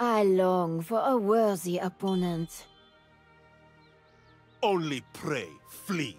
I long for a worthy opponent. Only prey, flee.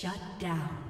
Shut down.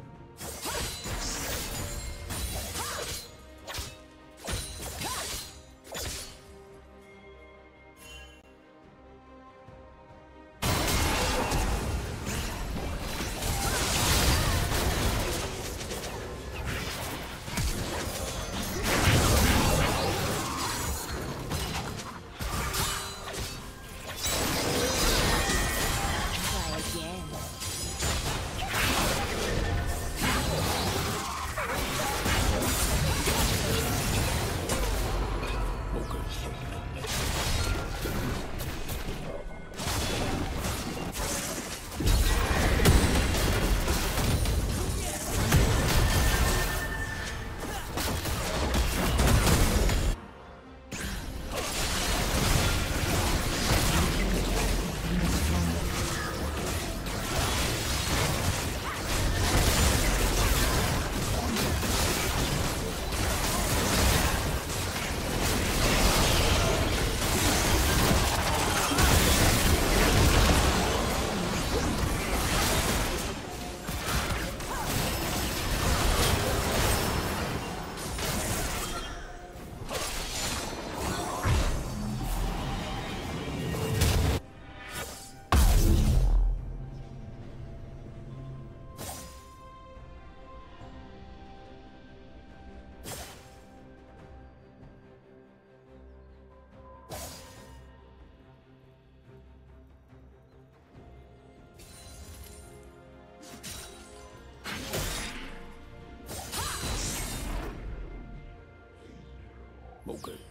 Okay.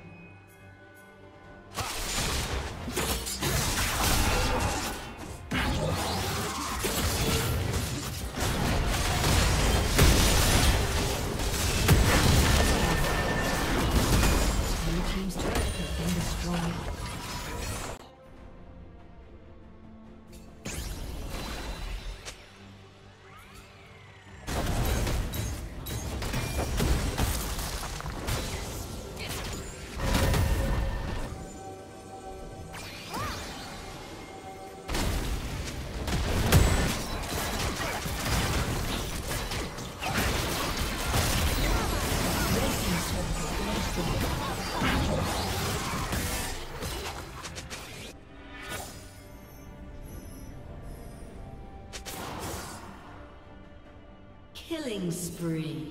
Spree.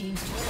Team's turret